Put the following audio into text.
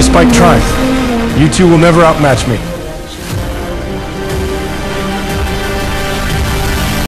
despite trying. You two will never outmatch me.